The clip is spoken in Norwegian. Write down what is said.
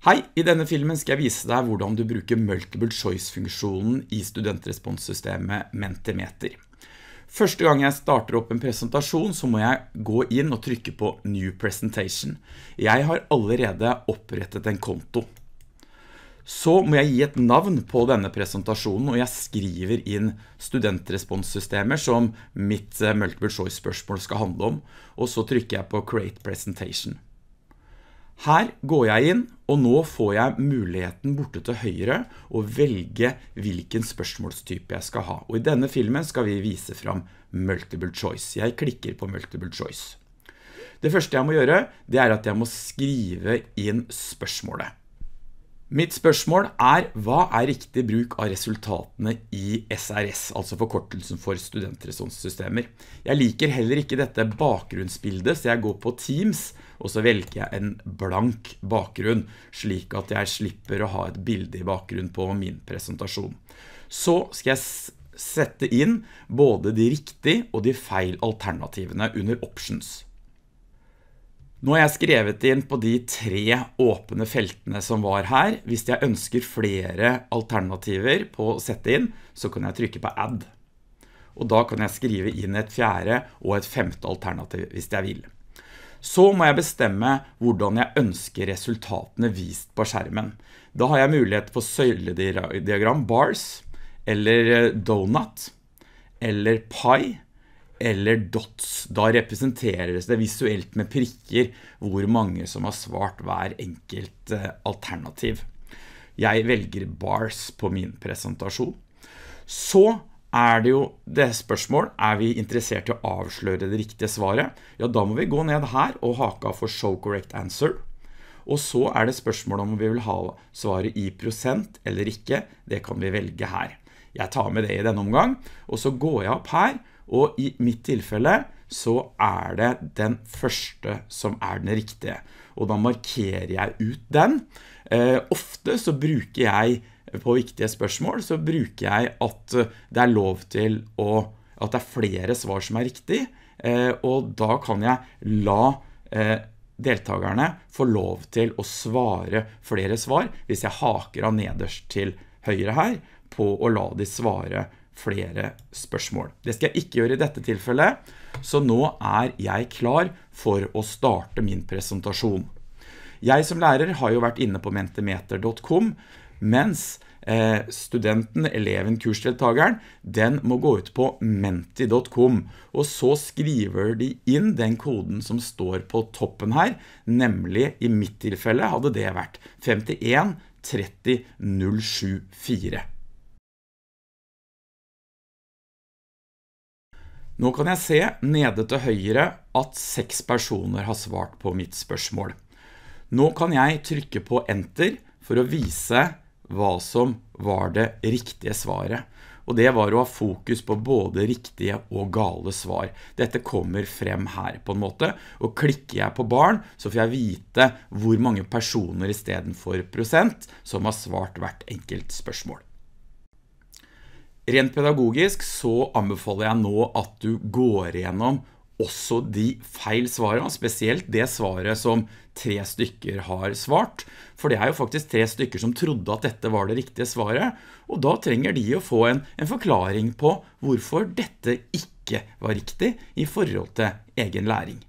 Hei, i denne filmen skal jeg vise deg hvordan du bruker multiple choice-funksjonen i studentresponssystemet Mentimeter. Første gang jeg starter opp en presentasjon så må jeg gå inn og trykke på New Presentation. Jeg har allerede opprettet en konto. Så må jeg gi et navn på denne presentasjonen, og jeg skriver inn studentresponssystemer som mitt eh, multiple choice spørsmål skal handle om, og så trykker jeg på Create Presentation. Her går jeg inn, og nå får jeg muligheten borte til høyre å velge hvilken spørsmålstype jeg skal ha. Og i denne filmen skal vi vise fram multiple choice. Jeg klikker på multiple choice. Det første jeg må gjøre, det er at jeg må skrive inn spørsmålet. Mitt spørsmål er, hva er riktig bruk av resultatene i SRS, altså forkortelsen for studentresonssystemer? Jeg liker heller ikke dette bakgrunnsbildet, så jeg går på Teams, og så velger jeg en blank bakgrunn, slik at jeg slipper å ha et bilde i bakgrunn på min presentasjon. Så skal jeg sette inn både de riktige og de feil alternativene under options. Nå har jeg skrevet inn på de tre åpne feltene som var her. Hvis jeg ønsker flere alternativer på å sette inn, så kan jeg trykke på add. Og da kan jeg skrive inn et fjerde og et femte alternativ hvis jeg vil. Så må jeg bestemme hvordan jeg ønsker resultatene vist på skjermen. Da har jeg mulighet på søylediagram, bars, eller donut, eller pie, eller dots. Da representeres det visuelt med prikker hvor mange som har svart hver enkelt eh, alternativ. Jeg velger bars på min presentasjon. Så er det jo det spørsmål, er vi interessert i å avsløre det riktige svaret? Ja, da må vi gå ned her og hake av for show correct answer. Og så er det spørsmålet om vi vil ha svaret i prosent eller ikke. Det kan vi velge her. Jeg tar med det i denne omgang, og så går jeg opp her og i mitt tilfelle så er det den første som er den riktige. Og da markerer jeg ut den. Eh, ofte så bruker jeg, på viktige spørsmål, så bruker jeg at det er lov til å, at det er flere svar som er riktig. Eh, og da kan jeg la eh, deltakerne få lov til å svare flere svar, hvis jeg haker av nederst til høyre her, på å la de svare flere spørsmål. Det skal jeg ikke gjøre i dette tilfellet, så nå er jeg klar for å starte min presentasjon. Jeg som lærer har jo vært inne på mentimeter.com, mens eh, studenten, eleven, kursdeltageren, den må gå ut på menti.com, og så skriver de inn den koden som står på toppen her, nemlig i mitt tilfelle hadde det vært 51 30 074. Nå kan jeg se nede til høyre at seks personer har svart på mitt spørsmål. Nå kan jeg trykke på enter for å vise hva som var det riktige svaret. Og det var å ha fokus på både riktige og gale svar. Dette kommer frem her på en måte, og klikker jeg på barn så får jeg vite hvor mange personer i stedet for prosent som har svart hvert enkelt spørsmål. Rent pedagogisk så anbefaler jeg nå at du går igjennom også de feil svarene, spesielt det svaret som tre stykker har svart, for det er jo faktisk tre stykker som trodde at dette var det riktige svaret, og da trenger de å få en, en forklaring på hvorfor dette ikke var riktig i forhold til egen læring.